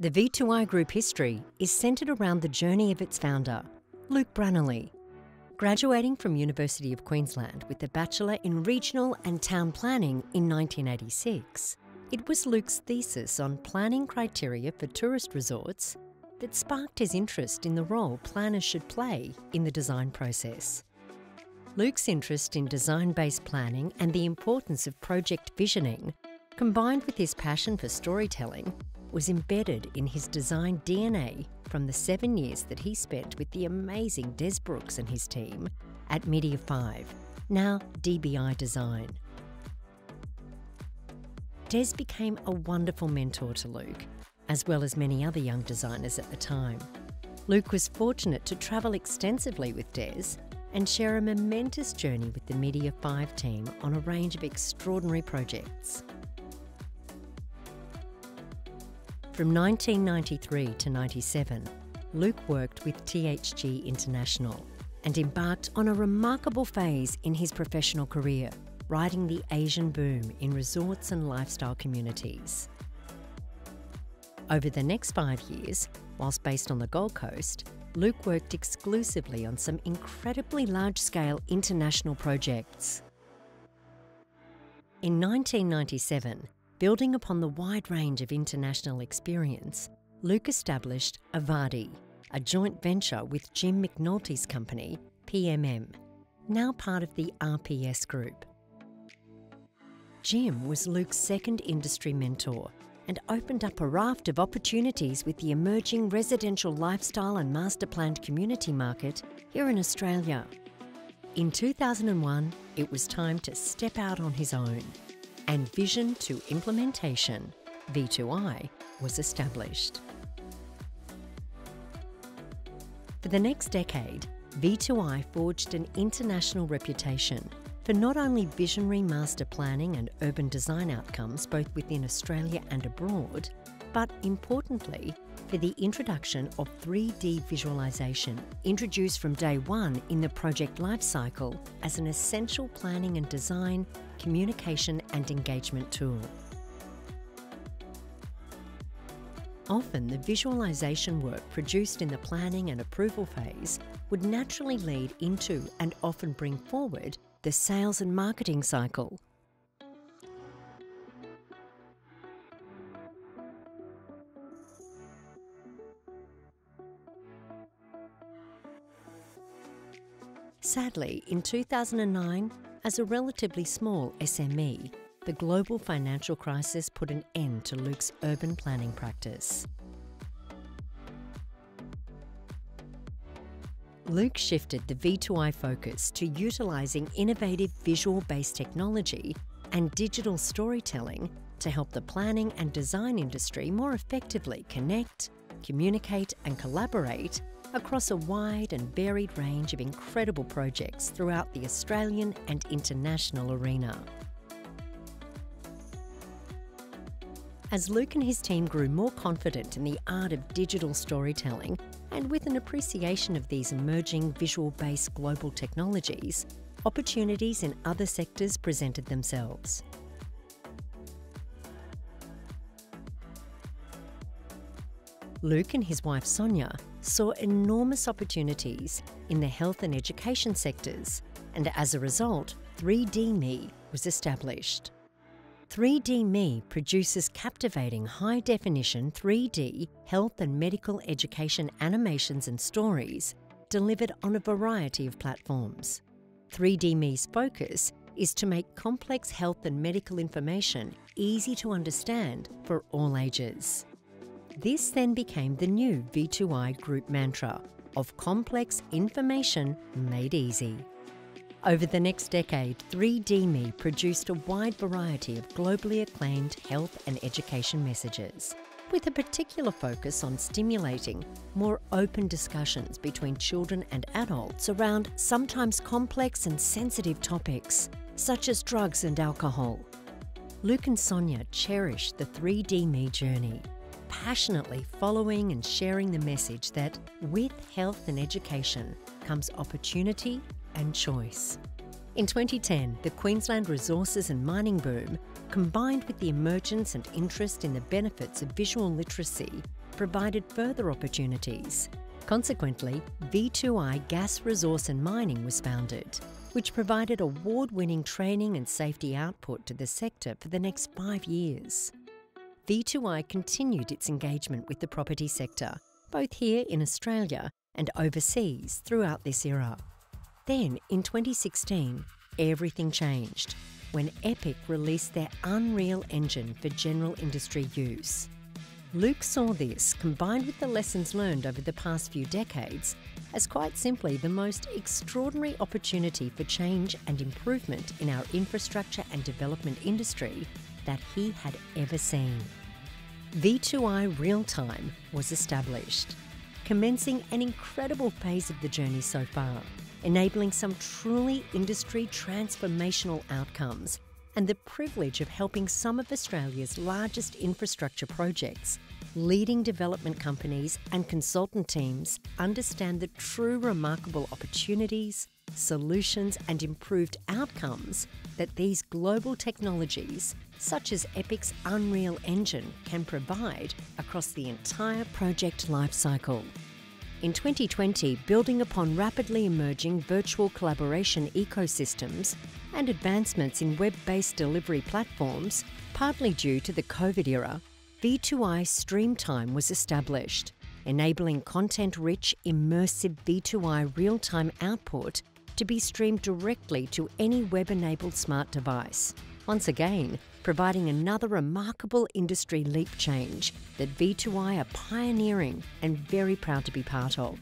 The V2I Group history is centred around the journey of its founder, Luke Brannelly. Graduating from University of Queensland with a Bachelor in Regional and Town Planning in 1986, it was Luke's thesis on planning criteria for tourist resorts that sparked his interest in the role planners should play in the design process. Luke's interest in design based planning and the importance of project visioning, combined with his passion for storytelling, was embedded in his design DNA from the seven years that he spent with the amazing Des Brooks and his team at Media 5, now DBI Design. Des became a wonderful mentor to Luke, as well as many other young designers at the time. Luke was fortunate to travel extensively with Des and share a momentous journey with the Media 5 team on a range of extraordinary projects. From 1993 to 97, Luke worked with THG International and embarked on a remarkable phase in his professional career, riding the Asian boom in resorts and lifestyle communities. Over the next five years, whilst based on the Gold Coast, Luke worked exclusively on some incredibly large scale international projects. In 1997, Building upon the wide range of international experience, Luke established Avadi, a joint venture with Jim McNulty's company, PMM, now part of the RPS Group. Jim was Luke's second industry mentor and opened up a raft of opportunities with the emerging residential lifestyle and master planned community market here in Australia. In 2001, it was time to step out on his own and Vision to Implementation, V2I, was established. For the next decade, V2I forged an international reputation for not only visionary master planning and urban design outcomes both within Australia and abroad, but importantly, for the introduction of 3D visualisation, introduced from day one in the project lifecycle as an essential planning and design, communication and engagement tool. Often, the visualisation work produced in the planning and approval phase would naturally lead into and often bring forward the sales and marketing cycle. Sadly, in 2009, as a relatively small SME, the global financial crisis put an end to Luke's urban planning practice. Luke shifted the V2I focus to utilising innovative visual based technology and digital storytelling to help the planning and design industry more effectively connect, communicate, and collaborate across a wide and varied range of incredible projects throughout the Australian and international arena. As Luke and his team grew more confident in the art of digital storytelling and with an appreciation of these emerging visual based global technologies, opportunities in other sectors presented themselves. Luke and his wife Sonia saw enormous opportunities in the health and education sectors, and as a result, 3D was established. 3D produces captivating high definition 3D health and medical education animations and stories delivered on a variety of platforms. 3D focus is to make complex health and medical information easy to understand for all ages. This then became the new V2I group mantra of complex information made easy. Over the next decade, 3DME produced a wide variety of globally acclaimed health and education messages, with a particular focus on stimulating more open discussions between children and adults around sometimes complex and sensitive topics, such as drugs and alcohol. Luke and Sonia cherished the 3DME journey passionately following and sharing the message that with health and education comes opportunity and choice. In 2010, the Queensland resources and mining boom, combined with the emergence and interest in the benefits of visual literacy, provided further opportunities. Consequently, V2I Gas Resource and Mining was founded, which provided award winning training and safety output to the sector for the next five years. V2I continued its engagement with the property sector, both here in Australia and overseas throughout this era. Then, in 2016, everything changed when Epic released their Unreal Engine for general industry use. Luke saw this, combined with the lessons learned over the past few decades, as quite simply the most extraordinary opportunity for change and improvement in our infrastructure and development industry that he had ever seen. V2I Real Time was established, commencing an incredible phase of the journey so far, enabling some truly industry transformational outcomes and the privilege of helping some of Australia's largest infrastructure projects, leading development companies and consultant teams understand the true remarkable opportunities, solutions, and improved outcomes that these global technologies, such as Epic's Unreal Engine, can provide across the entire project lifecycle. In 2020, building upon rapidly emerging virtual collaboration ecosystems and advancements in web based delivery platforms, partly due to the COVID era, V2I Streamtime was established, enabling content rich, immersive V2I real time output to be streamed directly to any web enabled smart device. Once again, providing another remarkable industry leap change that V2I are pioneering and very proud to be part of.